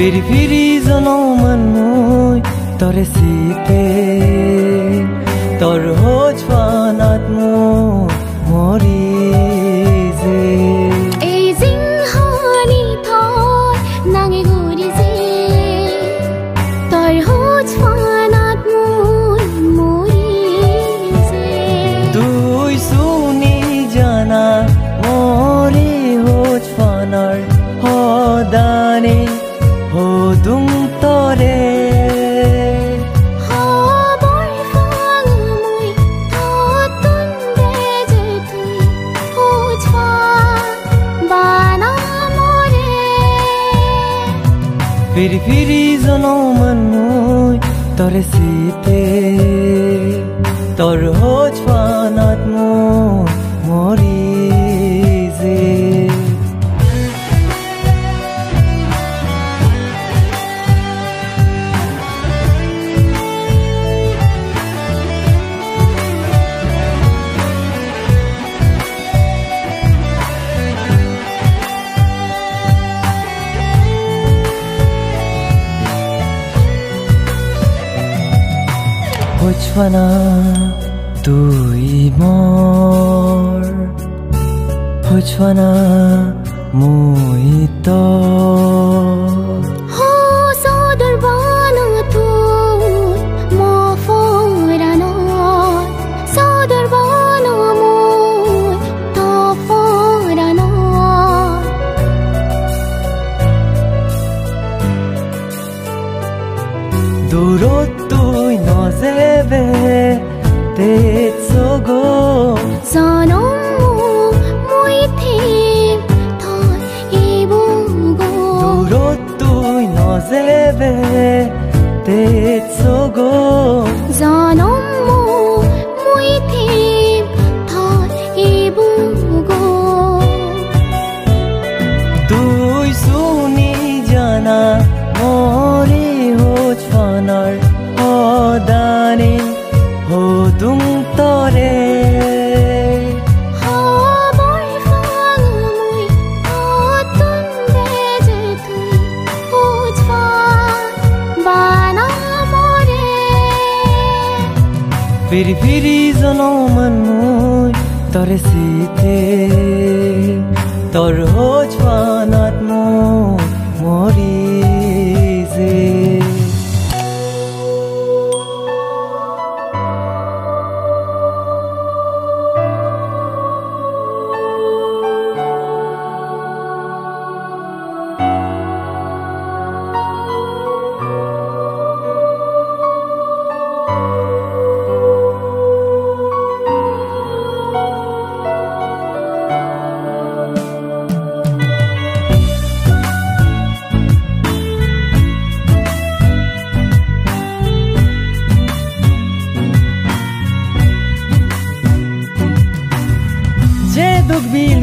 ফিরফিরি জনমন মই তরে শীতে তর হোজ ফিরি ফিরি জনমন মুই তরে সিতে তোর হোজ ফানাত মো হোজফানা তুই মোৰ হোজফানা মই তোৰ মুই থিম তুই নজেবে জানম ফিরি ফিরি জনমন মুই তরে সিতে তোর হোজফানাত মো মরি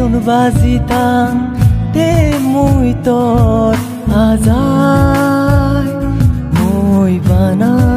দুখ বিলুন বাজিতা তে মুই তোর আজাই মুই বানা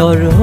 doğru